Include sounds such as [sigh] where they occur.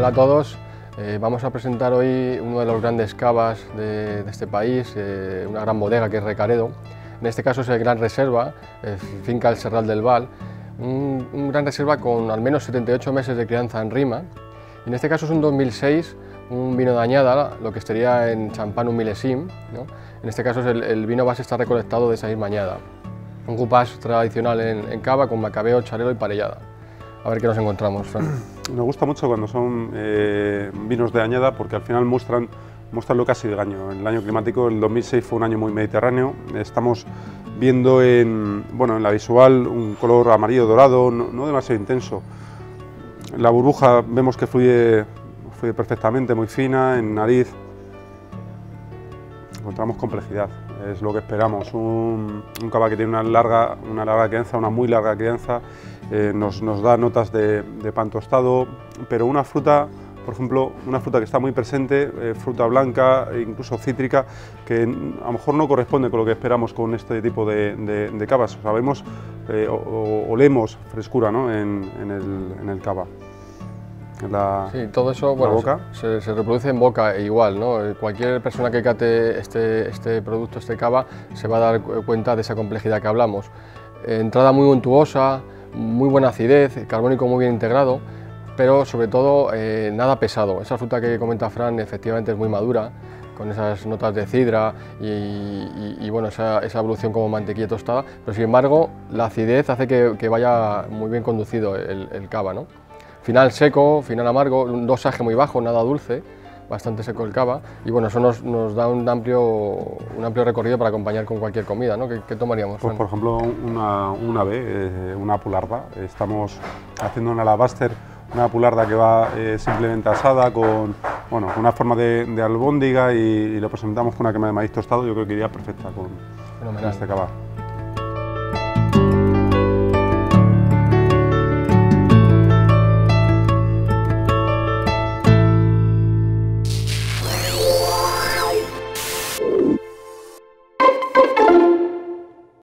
Hola a todos, eh, vamos a presentar hoy uno de los grandes cavas de, este país, eh, una gran bodega que es Recaredo. En este caso es el Gran Reserva, eh, finca El Serral del Val, un, gran reserva con al menos 78 meses de crianza en rima. En este caso es un 2006, un vino de lo que estaría en champán un. En este caso es el, vino base está recolectado de esa misma. Un coupage tradicional en, en cava con macabeo, charelo y parellada. A ver qué nos encontramos, Me [clears throat] gusta mucho cuando son eh, vinos de añada porque al final muestran, muestran lo que ha sido el año. El año climático, el 2006 fue un año muy mediterráneo. Estamos viendo en, bueno, en la visual un color amarillo dorado, no, demasiado intenso. La burbuja vemos que fluye, fluye perfectamente, muy fina, en nariz encontramos complejidad, es lo que esperamos. Un, un cava que tiene una larga, una larga crianza, una muy larga crianza, eh, nos, nos, da notas de, pan tostado, pero una fruta, por ejemplo, una fruta que está muy presente, eh, fruta blanca, incluso cítrica, que a lo mejor no corresponde con lo que esperamos con este tipo de, de. Sabemos, eh, o, olemos frescura ¿no? en, en, el, en el cava. La, sí, todo eso bueno, Se, se, reproduce en boca igual, ¿no? Cualquier persona que cate este, este producto, este cava, se va a dar cuenta de esa complejidad que hablamos. entrada muy untuosa, muy buena acidez, carbónico muy bien integrado, pero sobre todo eh, nada pesado. Esa fruta que comenta Fran efectivamente es muy madura, con esas notas de cidra y, bueno, esa, evolución como mantequilla tostada, pero sin embargo la acidez hace que, vaya muy bien conducido el, cava. ¿no? Final seco, final amargo, un dosaje muy bajo, nada dulce, bastante seco el cava y bueno, eso nos, nos, da un amplio, un amplio recorrido para acompañar con cualquier comida, ¿no? ¿Qué, tomaríamos? Pues por ejemplo una, una eh, una pularda, estamos haciendo una alabaster, una pularda que va eh, simplemente asada con bueno, una forma de, de albóndiga y, lo presentamos con una quema de maíz tostado, yo creo que iría perfecta con, con este cava.